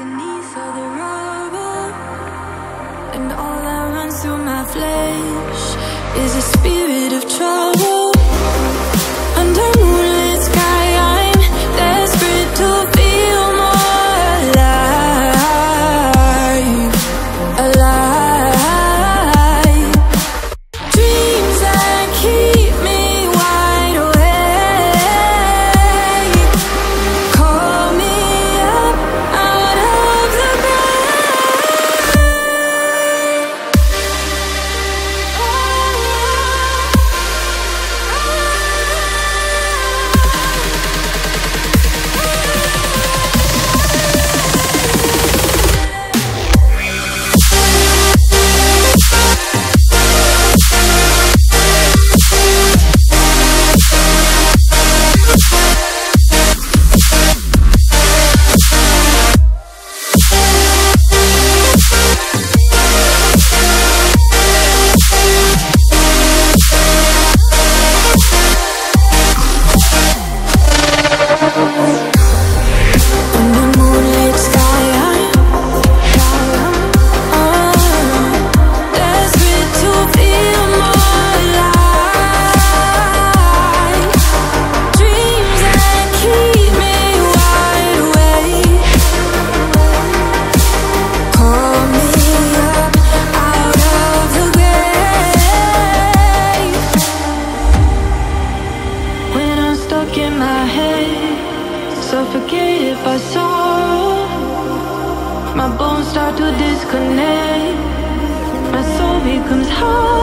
beneath all the rubble. And all that runs through my flesh is a spirit of trouble. heart.